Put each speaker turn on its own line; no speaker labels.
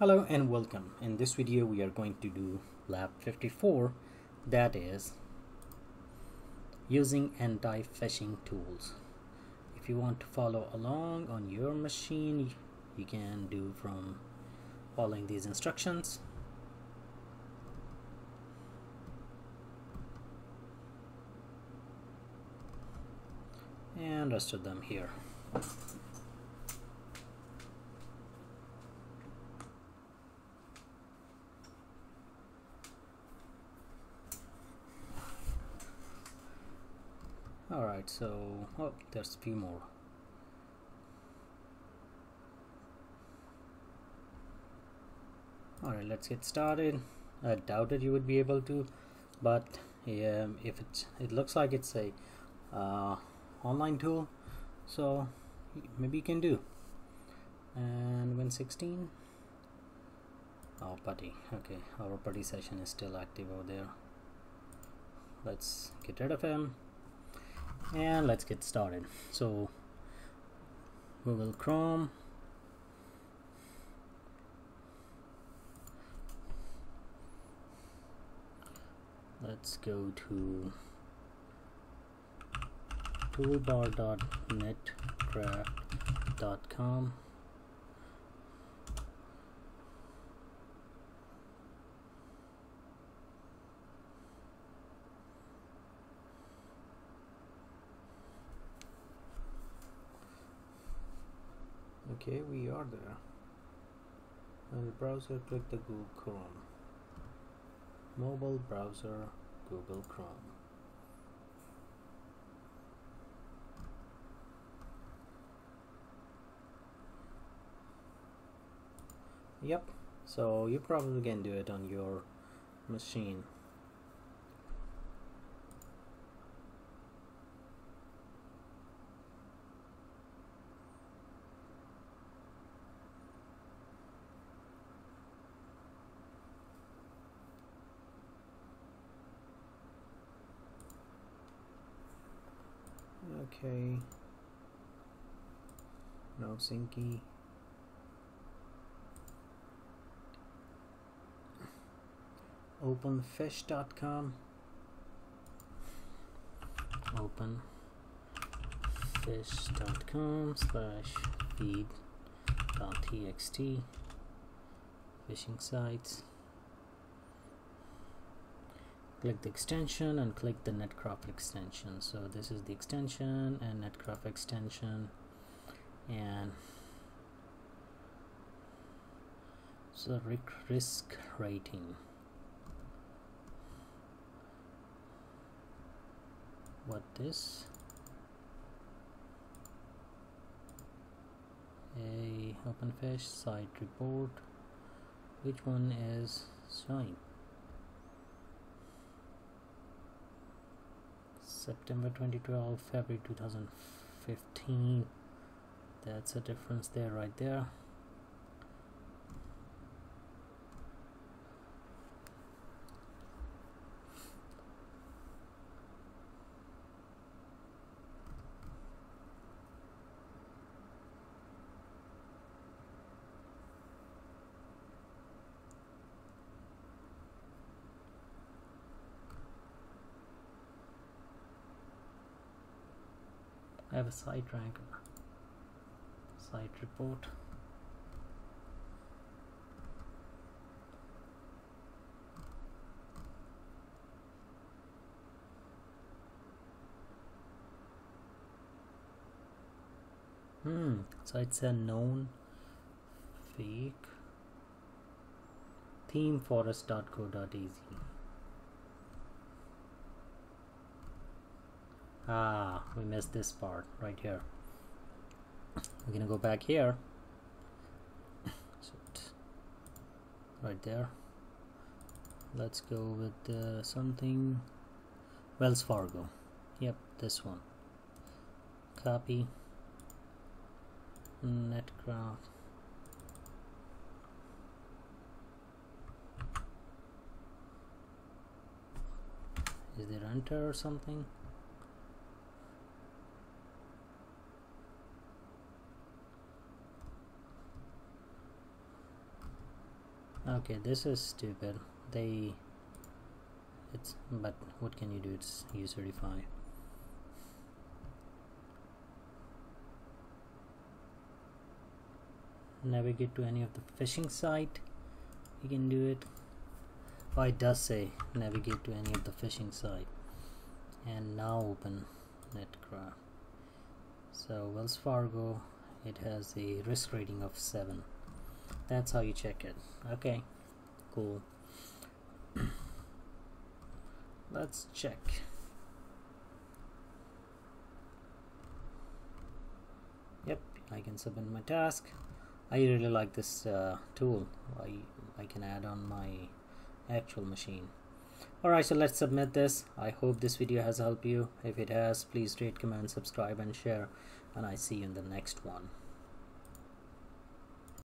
Hello and welcome. In this video we are going to do lab 54 that is using anti-phishing tools. If you want to follow along on your machine you can do from following these instructions. And rest of them here. Alright, so oh, there's a few more. Alright, let's get started. I doubted you would be able to, but um, if it's, it looks like it's a uh, online tool, so maybe you can do. And Win16. Oh, putty. Okay, our putty session is still active over there. Let's get rid of him and let's get started. So Google Chrome. Let's go to toolbar.netcraft.com okay we are there. And the browser click the Google Chrome. Mobile browser Google Chrome. Yep so you probably can do it on your machine okay no syncy openphish.com openphish.com slash feed.txt phishing sites click the extension and click the netcraft extension. So this is the extension and netcraft extension. And so risk rating. What this? A openphish site report. Which one is showing September 2012 February 2015 that's a difference there right there have a site rank site report. Hmm so it's a known fake. Themeforest.co.easy ah we missed this part right here. We're gonna go back here. Right there. Let's go with uh, something. Wells Fargo. Yep this one. Copy. Netcraft. Is there enter or something okay this is stupid. They it's but what can you do? It's u35 navigate to any of the phishing site. You can do it. Oh it does say navigate to any of the phishing site. And now open netcraft so Wells Fargo it has a risk rating of 7 that's how you check it. Okay cool. Let's check. Yep I can submit my task. I really like this uh, tool. I, I can add on my actual machine. Alright so let's submit this. I hope this video has helped you. If it has please rate comment subscribe and share. And I see you in the next one